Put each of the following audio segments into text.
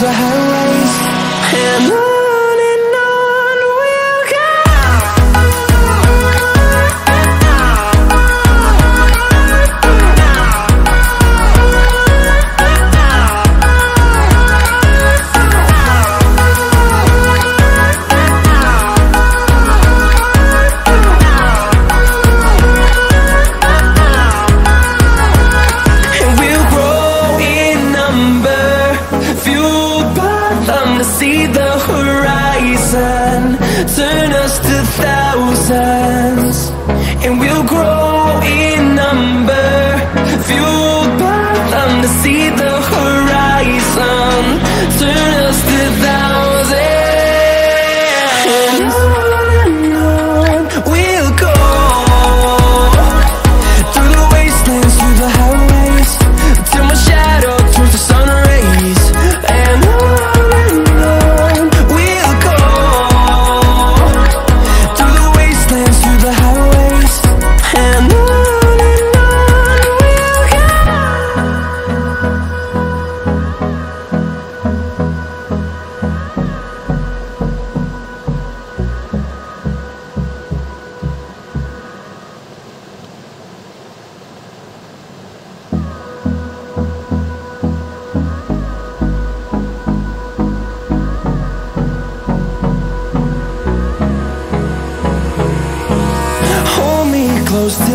the highways, to thousands. And we'll grow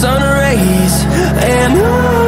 sun rays. And on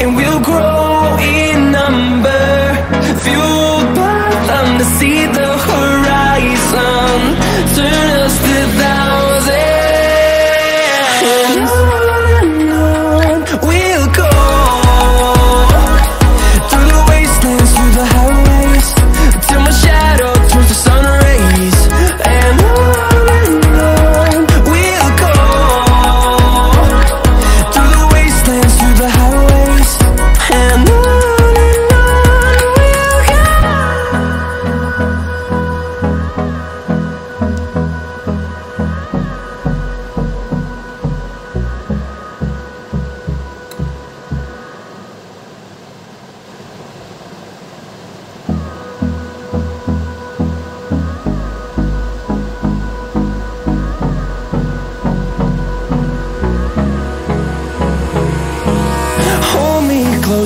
And we'll